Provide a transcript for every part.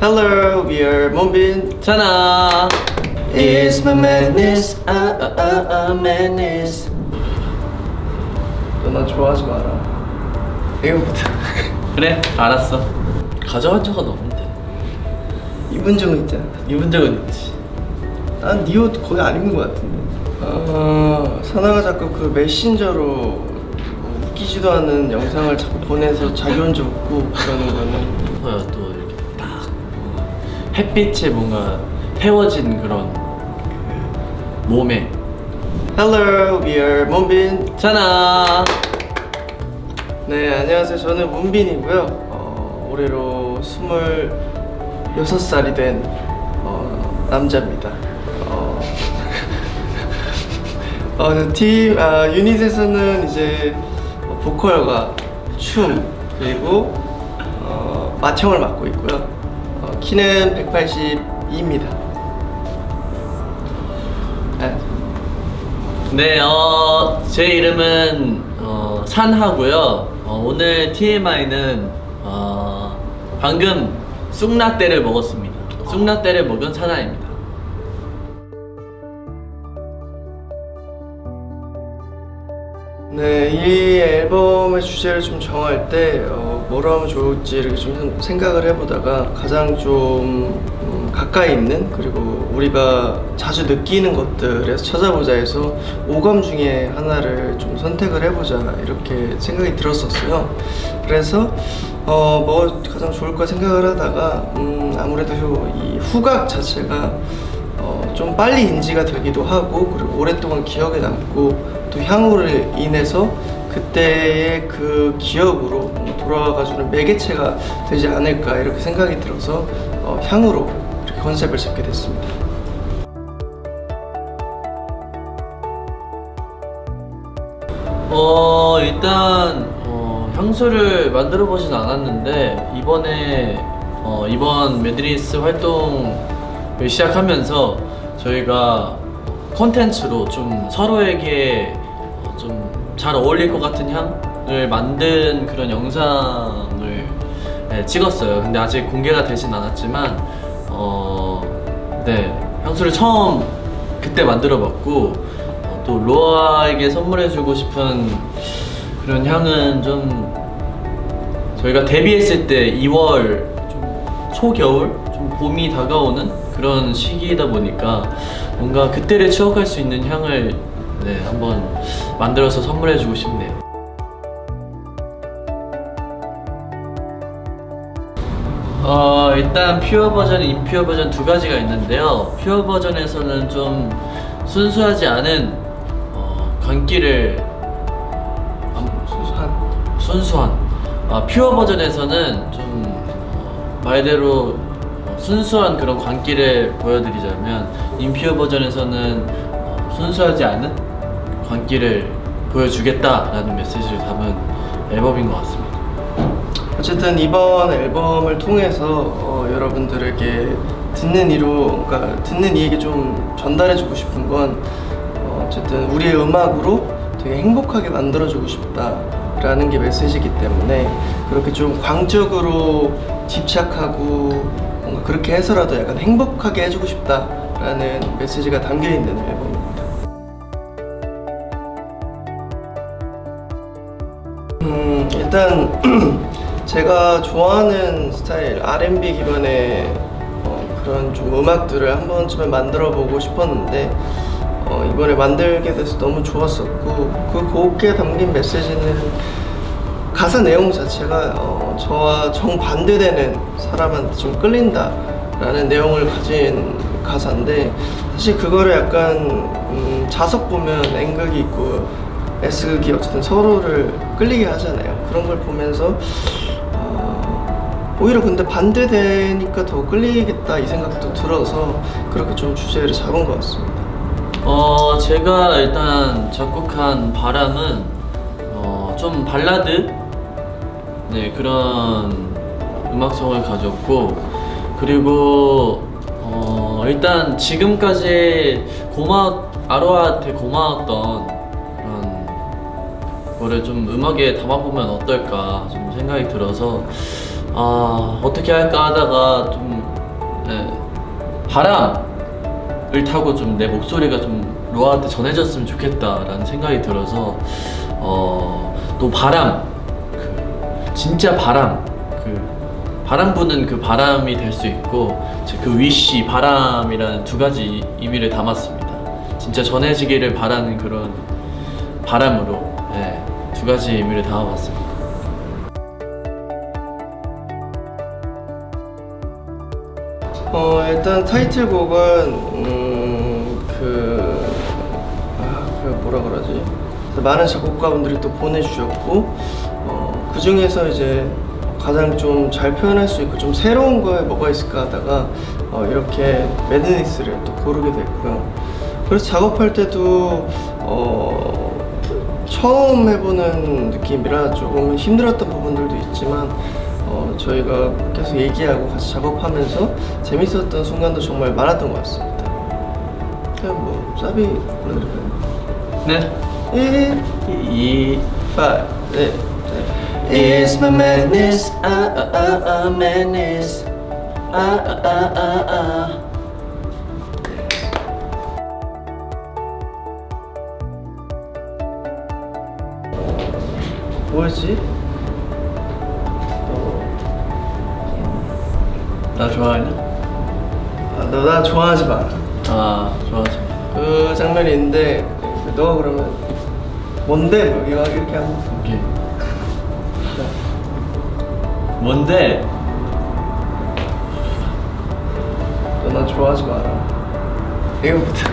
Hello, we are Moonbin. 찬아 It's my madness, ah ah ah ah madness. 너나 좋아하지 마라. 이거부터 그래 알았어 가져간 적은 없는데 입은 적은 있잖아. 입은 적은 있지 난 네 옷 거의 안 입는 것 같은데. 아, 사나가 자꾸 그 메신저로 웃기지도 않은 영상을 자꾸 보내서 자기 혼자 웃고 그러는 거는 햇빛에 뭔가 태워진 그런 그 몸에 Hello, we are Moonbin. 찬아 네, 안녕하세요. 저는 문빈이고요. 어, 올해로 26살이 된 어, 남자입니다. 어, 어, 저팀 아, 유닛에서는 이제 보컬과 춤 그리고 어, 마청을 맡고 있고요. 어, 키는 182입니다. 네. 네, 어, 제 이름은 어, 산하고요. 어, 오늘 TMI는 어, 방금 쑥라떼를 먹었습니다. 쑥라떼를 먹은 산하입니다. 네, 이 앨범의 주제를 좀 정할 때 어, 뭐로 하면 좋을지 이렇게 좀 생각을 해보다가 가장 좀 음, 가까이 있는 그리고 우리가 자주 느끼는 것들에서 찾아보자 해서 오감 중에 하나를 좀 선택을 해보자 이렇게 생각이 들었었어요. 그래서 어, 뭐 가장 좋을까 생각을 하다가 음, 아무래도 이 후각 자체가 어, 좀 빨리 인지가 되기도 하고 그리고 오랫동안 기억에 남고 또 향후를 인해서 그때의 그 기억으로 돌아가 주는 매개체가 되지 않을까 이렇게 생각이 들어서 어, 향으로 이렇게 컨셉을 잡게 됐습니다. 어, 일단 어, 향수를 만들어 보진 않았는데 이번에 어, 이번 MADNESS 활동을 시작하면서 저희가 컨텐츠로 좀 서로에게 어, 좀잘 어울릴 것 같은 향 을 만든 그런 영상을 네, 찍었어요. 근데 아직 공개가 되진 않았지만 어, 네 향수를 처음 그때 만들어 봤고 어, 또 로아에게 선물해주고 싶은 그런 향은 좀 저희가 데뷔했을 때 2월 좀 초겨울 좀 봄이 다가오는 그런 시기이다 보니까 뭔가 그때를 추억할 수 있는 향을 네, 한번 만들어서 선물해주고 싶네요. 어, 일단 퓨어 버전, 인퓨어 버전 두 가지가 있는데요. 퓨어 버전에서는 좀 순수하지 않은 어, 광기를 수수한 순수한 아, 퓨어 버전에서는 좀 어, 말대로 어, 순수한 그런 광기를 보여드리자면 인퓨어 버전에서는 어, 순수하지 않은 광기를 보여주겠다라는 메시지를 담은 앨범인 것 같습니다. 어쨌든 이번 앨범을 통해서 어, 여러분들에게 듣는 이로 그러니까 듣는 이에게 좀 전달해주고 싶은 건 어, 어쨌든 우리의 음악으로 되게 행복하게 만들어주고 싶다라는 게 메시지이기 때문에 그렇게 좀 광적으로 집착하고 뭔가 그렇게 해서라도 약간 행복하게 해주고 싶다라는 메시지가 담겨 있는 앨범입니다. 음, 일단 제가 좋아하는 스타일 R&B 기반의 어, 그런 좀 음악들을 한 번쯤은 만들어 보고 싶었는데 어, 이번에 만들게 돼서 너무 좋았었고 그 곡에 담긴 메시지는 가사 내용 자체가 어, 저와 정반대되는 사람한테 좀 끌린다 라는 내용을 가진 가사인데 사실 그거를 약간 음, 자석 보면 N극이 있고 S극이 어쨌든 서로를 끌리게 하잖아요. 그런 걸 보면서 어, 오히려 근데 반대되니까 더 끌리겠다 이 생각도 들어서 그렇게 좀 주제를 잡은 것 같습니다. 어, 제가 일단 작곡한 바람은 어, 좀 발라드? 네 그런 음악성을 가졌고 그리고 어, 일단 지금까지 고마웠 아로아한테 고마웠던 그런 거를 좀 음악에 담아보면 어떨까 좀 생각이 들어서 아 어떻게 할까 하다가 좀 네, 바람을 타고 좀 내 목소리가 좀 로아한테 전해졌으면 좋겠다라는 생각이 들어서 어, 또 바람 그 진짜 바람 그 바람 부는 그 바람이 될 수 있고 그 위시 바람이라는 두 가지 의미를 담았습니다. 진짜 전해지기를 바라는 그런 바람으로 네, 두 가지 의미를 담아봤습니다. 어 일단 타이틀곡은 음 그 아, 그 뭐라 그러지? 많은 작곡가분들이 또 보내주셨고 어, 그 중에서 이제 가장 좀 잘 표현할 수 있고 좀 새로운 거에 뭐가 있을까 하다가 어, 이렇게 매드니스를 또 고르게 됐고요. 그래서 작업할 때도 어, 처음 해보는 느낌이라 조금 힘들었던 부분들도 있지만 어, 저희가 계속 얘기하고 같이 작업하면서 재밌었던 순간도 정말 많았던 것 같습니다. 그냥 뭐 사비 불러드릴까요? 네. 1, 이 5, 네. It's my madness, ah ah ah ah madness, ah ah ah ah ah. 뭐였지? 나 좋아하냐? 아, 너 나 좋아하지 마. 아 좋아하지. 그 장면이 있는데 너가 그러면 뭔데 뭐 이렇게 하면 오케이. 뭔데? 너 나 좋아하지 마라. 이거부터.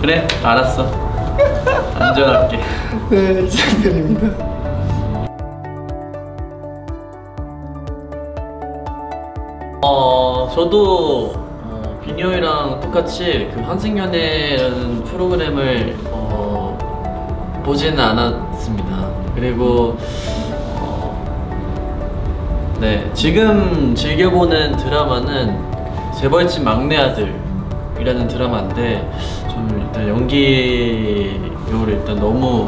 그래 알았어. 안전할게. 네, 장면입니다. 어 저도 어, 비니오이랑 똑같이 그 환승연애라는 프로그램을 어, 보지는 않았습니다. 그리고 어, 네 지금 즐겨보는 드라마는 재벌집 막내 아들이라는 드라마인데 좀 일단 연기력을 일단 너무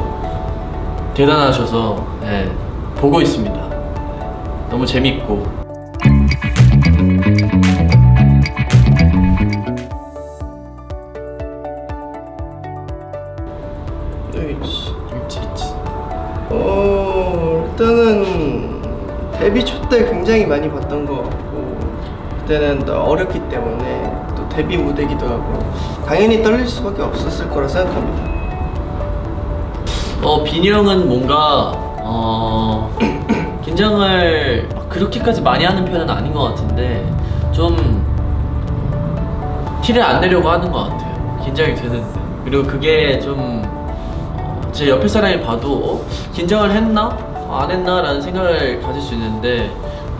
대단하셔서 네, 보고 있습니다. 너무 재밌고 있지. 어 일단은 데뷔 초 때 굉장히 많이 봤던 것 같고 그때는 또 어렸기 때문에 또 데뷔 무대기도 하고 당연히 떨릴 수밖에 없었을 거라 생각합니다. 어 비니 형은 뭔가 어 긴장을 막 그렇게까지 많이 하는 편은 아닌 것 같은데 좀 티를 안 내려고 하는 것 같아요. 긴장이 되는데 그리고 그게 좀 제 옆에 사람이 봐도 어? 긴장을 했나 안 했나 라는 생각을 가질 수 있는데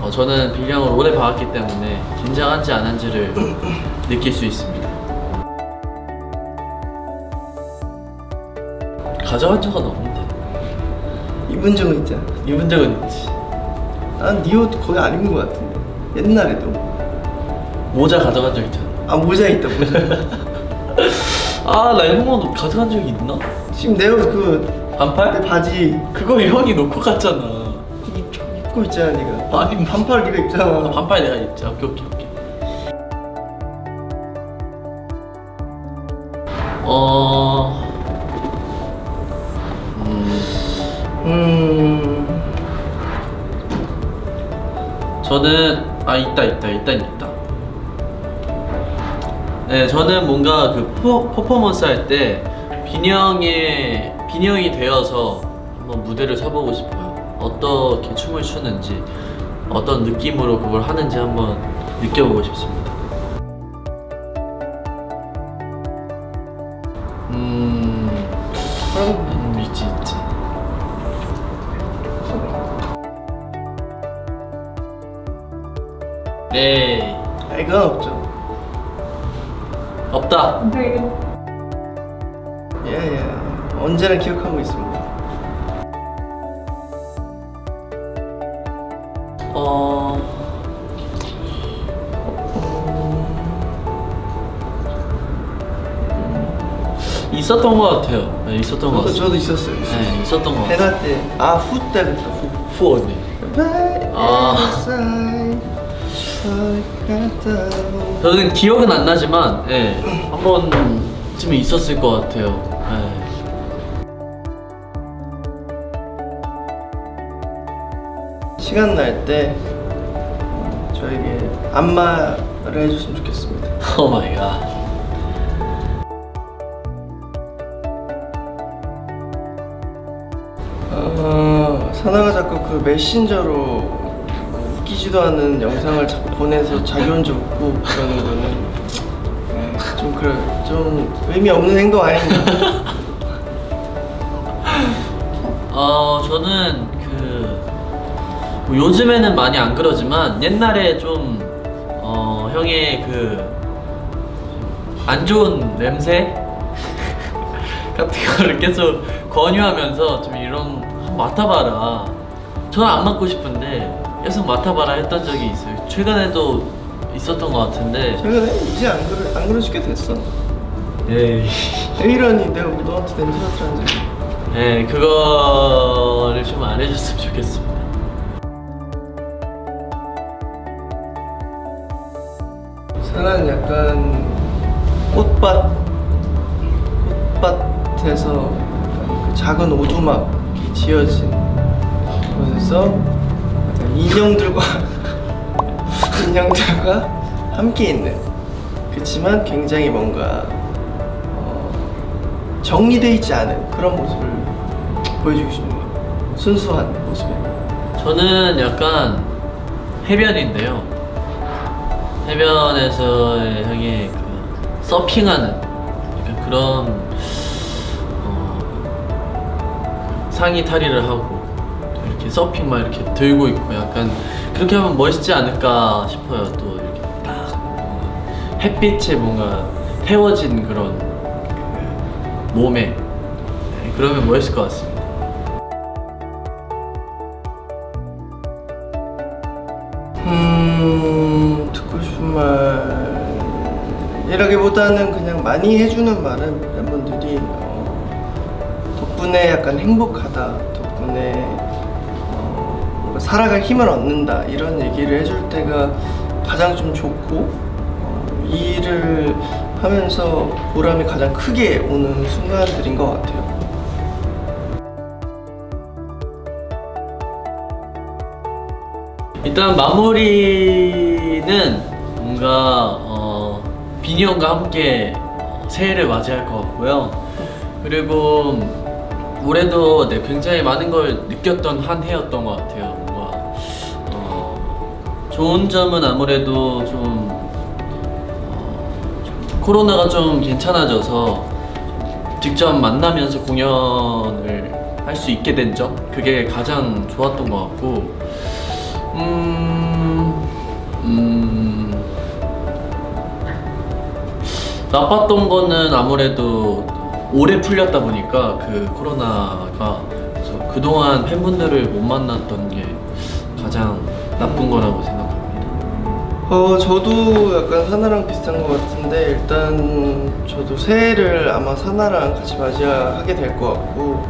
어, 저는 형을 오래 봐왔기 때문에 긴장한지 안 한지를 느낄 수 있습니다. 가져간 적은 없는데 입은 적은 있잖아. 입은 적은 있지. 난 네 옷 거의 안 입은 것 같은데 옛날에도 모자 가져간 적 있잖아. 아 모자 있다 모자. 아, 나 형은 옷 가져간 적이 있나? 지금 내 옷그내 반팔? 바지 그거 형이 놓고 갔잖아. 입고 있잖아 네가. 아니, 반팔 네가 아, 입잖아. 반팔 내가 입자. 오케이, 오케이, 저는 아 있다 있다 일단 있다. 네, 저는 뭔가 그 퍼, 퍼포먼스 할 때 빈형의 빈형이 되어서 한번 무대를 서보고 싶어요. 어떻게 춤을 추는지 어떤 느낌으로 그걸 하는지 한번 느껴보고 싶습니다. 네, 아, 이건 없죠. 없다. 예 예. 언제나 기억하고 있습니다. 어. 있었던 것 같아요. 네, 있었던 것 저도 같아요. 저도 있었어요. 있었어요. 네, 있었던 것 같아요. 헤라 때, 아, 후 때부터 후. 후 언니. 아. 저는 기억은 안 나지만 예, 한 번쯤 있었을 것 같아요. 예. 시간 날 때 저에게 안마를 해줬으면 좋겠습니다. Oh my god. 어, 사나가 자꾸 그 메신저로 웃기지도 않은 영상을 자꾸 보내서 자기 혼자 웃고 그러는 거는 좀 그래 좀 의미 없는 행동 아닌가? 어 저는 그뭐 요즘에는 많이 안 그러지만 옛날에 좀 어, 형의 그 안 좋은 냄새 같은 거를 계속 권유하면서 좀 이런 맡아봐라. 저는 안 맡고 싶은데 계속 맡아봐라 했던 적이 있어요. 최근에도 있었던 것 같은데. 최근에 이제 안 그러 안 그러시게 됐어. 에이. 왜 이러니 내가 뭐 너한테 냄새 맡으라는 지 네, 그거를 좀 안 해줬으면 좋겠습니다. 사나는 약간 꽃밭 꽃밭에서 그 작은 오두막이 지어진 곳에서 인형들과 인형들과 함께 있는 그렇지만 굉장히 뭔가 어, 정리되어 있지 않은 그런 모습을 보여주고 싶네요 순수한 모습에 저는 약간 해변인데요. 해변에서의 형의 그 서핑하는 그런 어, 상의 탈의를 하고 또 이렇게 서핑만 이렇게 들고 있고 약간 그렇게 하면 멋있지 않을까 싶어요. 또 이렇게 딱 햇빛에 뭔가 태워진 그런 그 몸에 네, 그러면 멋있을 것 같습니다. 음 말이라기보다는 그냥 많이 해주는 말은 팬분들이 어, 덕분에 약간 행복하다 덕분에 살아갈 힘을 얻는다 이런 얘기를 해줄 때가 가장 좀 좋고 어, 이 일을 하면서 보람이 가장 크게 오는 순간들인 것 같아요. 일단 마무리는 뭔가 어, 비니 형과 함께 어, 새해를 맞이할 것 같고요. 그리고 올해도 네, 굉장히 많은 걸 느꼈던 한 해였던 것 같아요. 좋은 점은 아무래도 좀, 어, 좀 코로나가 좀 괜찮아져서 직접 만나면서 공연을 할 수 있게 된 점? 그게 가장 좋았던 것 같고 음, 음, 나빴던 거는 아무래도 오래 풀렸다 보니까 그 코로나가 그래서 그동안 팬분들을 못 만났던 게 가장 나쁜 거라고 생각합니다. 어, 저도 약간 사나랑 비슷한 것 같은데 일단 저도 새해를 아마 사나랑 같이 맞이하게 될 것 같고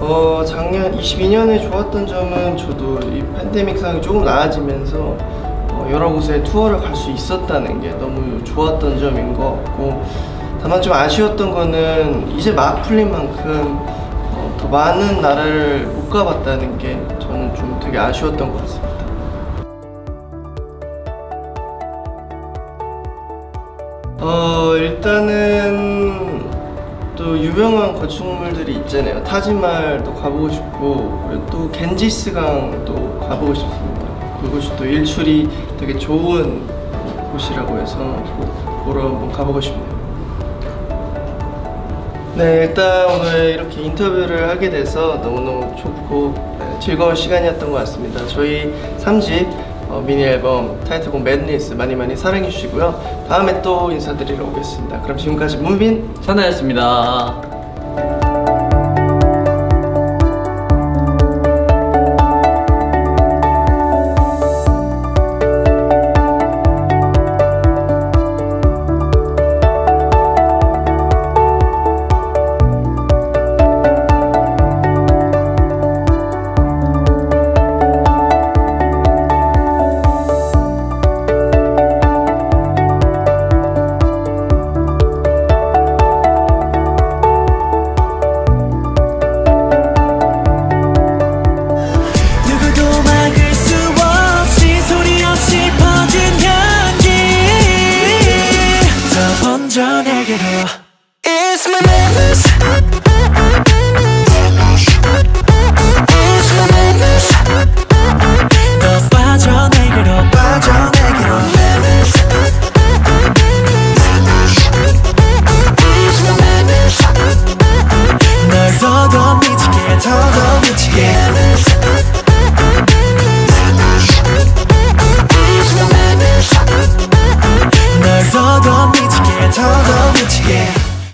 어, 작년 22년에 좋았던 점은 저도 이 팬데믹 상황이 조금 나아지면서 어, 여러 곳에 투어를 갈 수 있었다는 게 너무 좋았던 점인 것 같고 다만 좀 아쉬웠던 거는 이제 막 풀린 만큼 어, 더 많은 나라를 못 가봤다는 게 저는 좀 되게 아쉬웠던 것 같습니다. 어 일단은 또 유명한 건축물들이 있잖아요. 타지말도 가보고 싶고 그리고 또 겐지스강도 가보고 싶습니다. 그곳이 또 일출이 되게 좋은 곳이라고 해서 꼭 보러 한번 가보고 싶네요. 네, 일단 오늘 이렇게 인터뷰를 하게 돼서 너무너무 좋고 네, 즐거운 시간이었던 것 같습니다. 저희 3집 어, 미니 앨범 타이틀곡 매드니스 많이 많이 사랑해 주시고요. 다음에 또 인사드리러 오겠습니다. 그럼 지금까지 문빈 사나였습니다.